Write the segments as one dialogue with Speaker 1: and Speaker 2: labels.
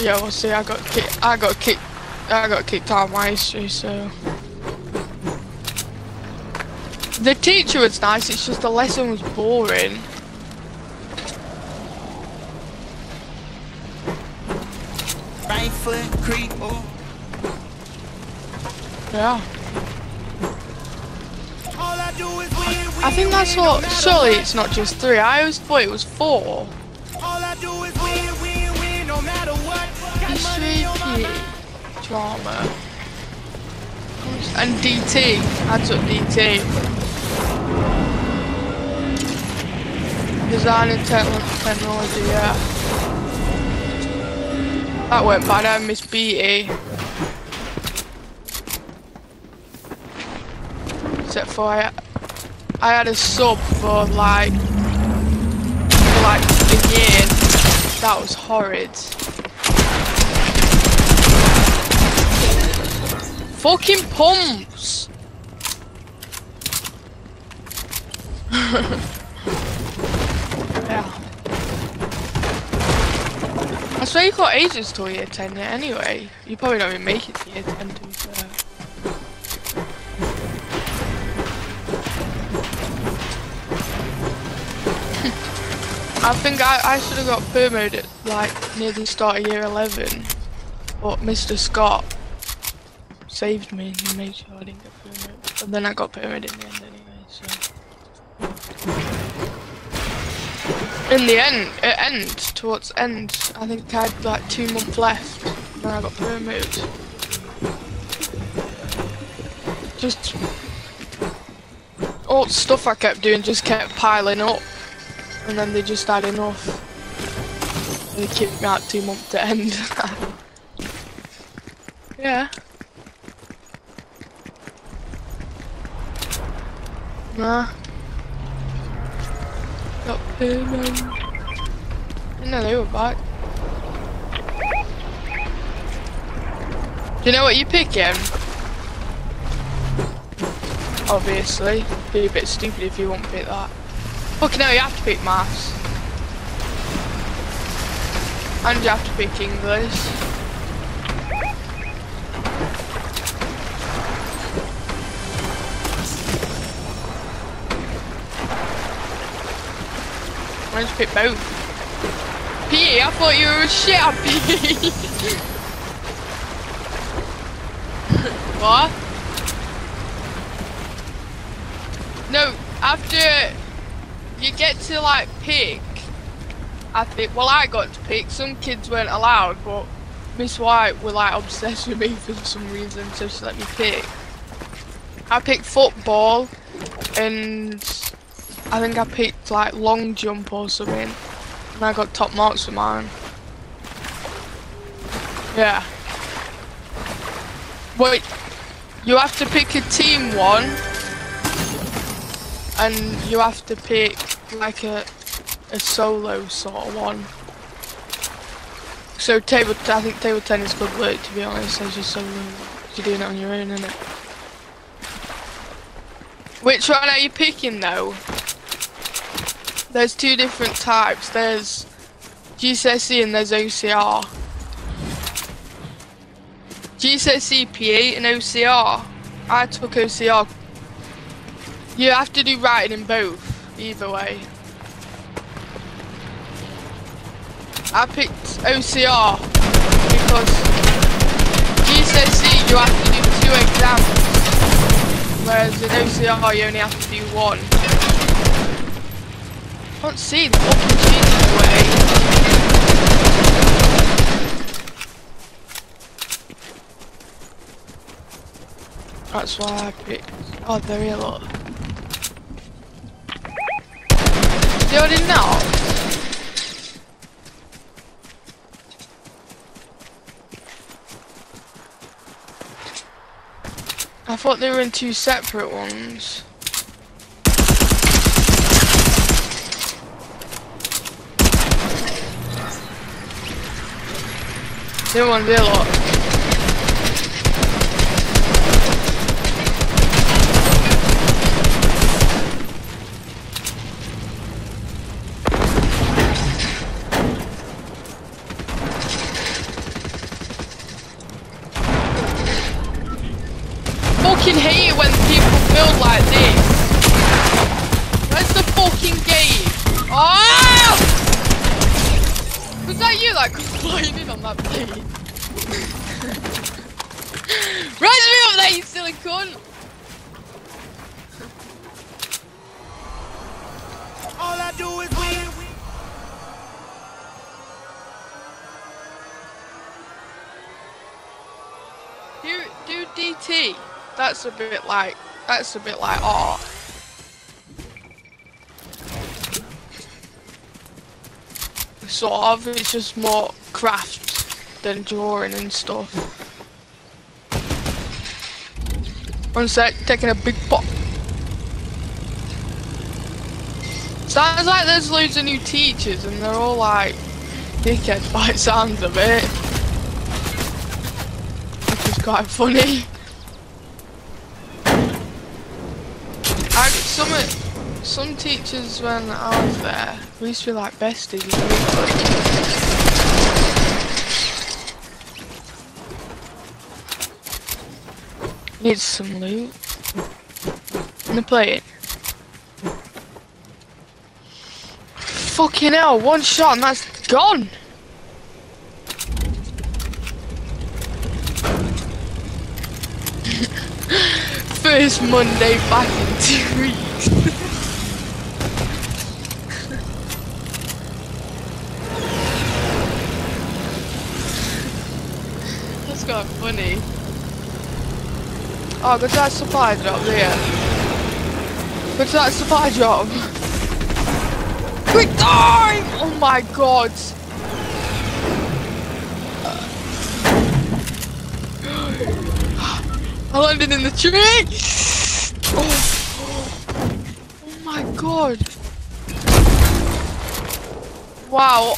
Speaker 1: yeah, we'll see. I got kicked. I got kicked. I got kicked out of my history, so. The teacher was nice. It's just the lesson was boring.
Speaker 2: Right foot creep. Oh.
Speaker 1: Yeah.
Speaker 2: I do is win, win,
Speaker 1: I think that's what. Surely it's not just three. I always thought it was four.
Speaker 2: Do is win, win, win, no matter what. Got money on my
Speaker 1: PE, drama, and DT. I took DT. Design and technology, yeah. That went bad. I missed BE. Except for I, I had a sub for like, for like a year. That was horrid. Fucking pumps! yeah. I swear you got ages till year 10 yet anyway. You probably don't even make it to year 10 to be fair. I think I, I should have got promoted like near the start of year 11. But Mr. Scott saved me and made sure I didn't get promoted. But then I got promoted in the end anyway, so. In the end, it end, towards end, I think I had like two months left when I got promoted. Just all stuff I kept doing just kept piling up. And then they just had enough. They kicked me out two months to end. yeah. Nah. Got payment. Know they were back. Do you know what you're picking? Obviously. Be a bit stupid if you won't pick that. Fucking hell, you have to pick maths. And you have to pick English. Why don't you pick both? PE, I thought you were shit at PE. what? No, after you get to like pick, I think, well I got to pick, some kids weren't allowed, but Miss White were like obsessed with me for some reason, so she let me pick. I picked football, and I think I picked like long jump or something, and I got top marks for mine. Yeah. Wait, you have to pick a team one, and you have to pick like a a solo sort of one. So table, I think table tennis could work to be honest, as your solo. You're doing it on your own, isn't it? Which one are you picking though? There's two different types. There's GCSE and there's OCR. GCSE PE and OCR. I took OCR. You have to do writing in both, either way. I picked OCR because GCSE you have to do two exams, whereas in OCR you only have to do one. I can't see the fucking cheating way. That's why I picked. Oh, there are a lot. You already know. I thought they were in two separate ones. They want to be a lot. fucking hate it when people build like this. Where's the fucking game? Oh! Was that you like complaining on that plane? Rise me up there, you silly cunt!
Speaker 2: All I do is win.
Speaker 1: Do do DT. That's a bit like that's a bit like art. Sort of. It's just more craft than drawing and stuff. One sec, taking a big pot. Sounds like there's loads of new teachers and they're all like dickheads by the sounds of it. Which is quite funny. I, some teachers when I was there, we used to be like besties. Need some loot. And they're playing. Fucking hell, one shot and that's gone! First Monday back in two weeks. That's quite funny. Oh, good that supply drop there. Good that supply drop. Quick time! Oh my god. I landed in the tree! Oh, oh my god. Wow.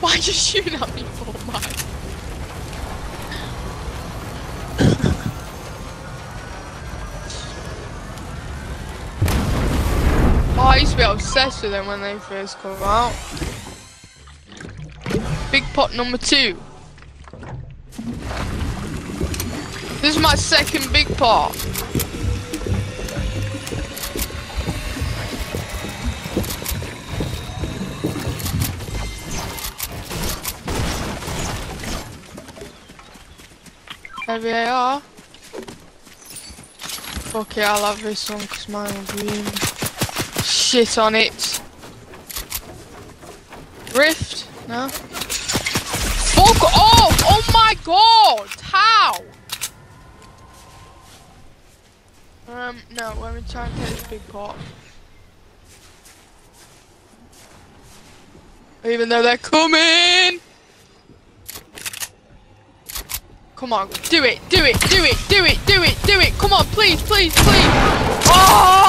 Speaker 1: Why you shoot at me obsessed with them when they first come out. Big pot number two. This is my second big pot. Heavy AR. Fuck it, I'll have this one because mine will green. Shit on it. Rift? No? Fuck off! Oh my god! How? Um, no, let me try and take this big pot. Even though they're coming! Come on, do it, do it, do it, do it, do it, do it! Come on, please, please, please! Oh,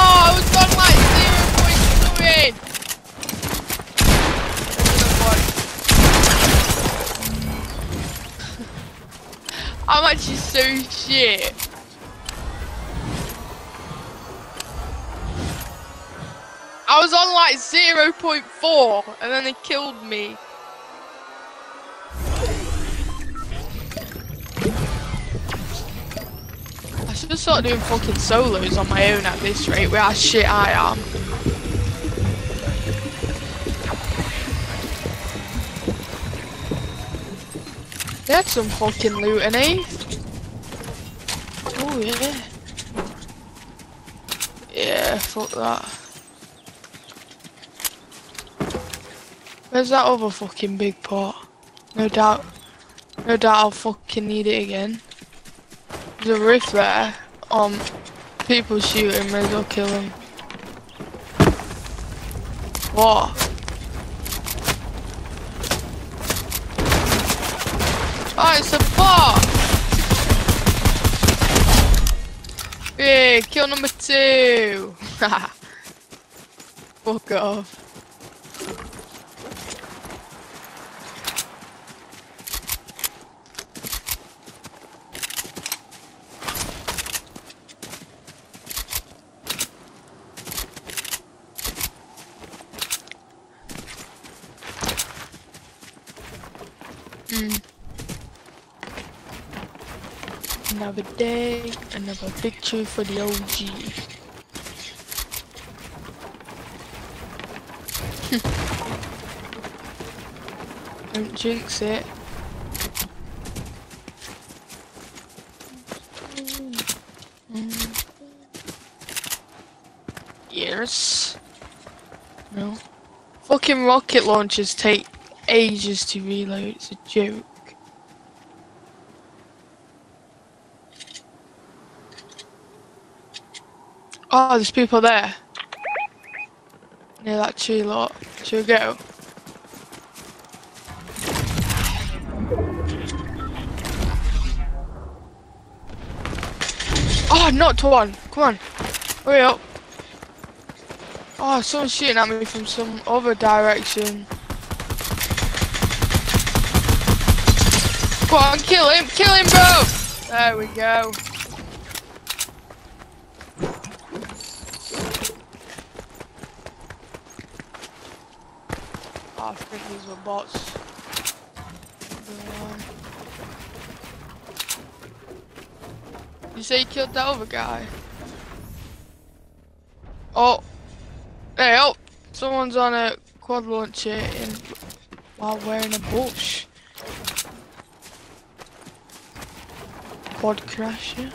Speaker 1: I'm actually so shit. I was on like 0.4 and then they killed me. I should start doing fucking solos on my own at this rate with how shit I am. Had some fucking loot eh? Oh yeah. Yeah, fuck that. Where's that other fucking big pot? No doubt. No doubt I'll fucking need it again. There's a rift there. Um, people shooting, may as well kill them. What? Oh, it's a bot! Hey, kill number two! Fuck off. Mm. Another day, another victory for the OG. Hmm. Don't jinx it. Yes. No. Fucking rocket launchers take ages to reload. It's a joke. Oh, there's people there. Near that tree lot. Should we go? Oh, knocked one. Come on. Hurry up. Oh, someone's shooting at me from some other direction. Go on, kill him, kill him, bro! There we go. I think these were bots. You say you killed that other guy? Oh, hey, oh, someone's on a quad launcher in, while wearing a bush. Quad crasher.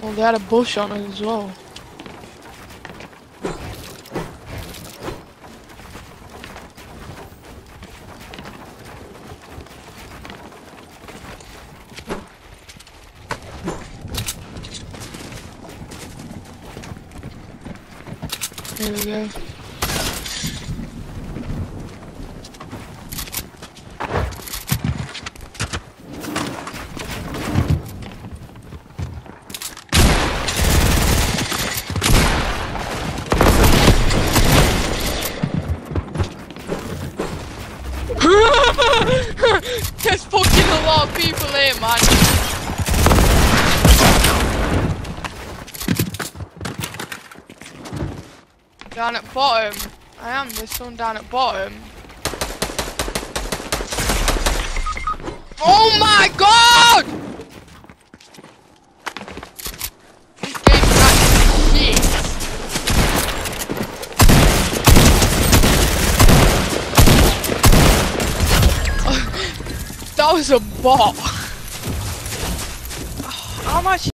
Speaker 1: Well, they had a bush on it as well. There we go. There's fucking a lot of people here, man. Down at bottom. I am, there's someone down at bottom. Oh my god! This game's actually shit. that was a bot. How much